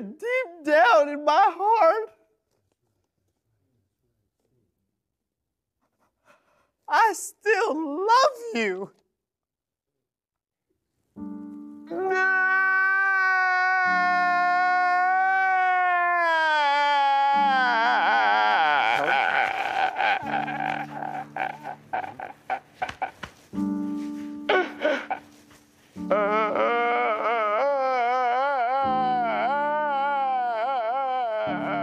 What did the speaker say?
Deep down in my heart, I still love you. Uh... Uh...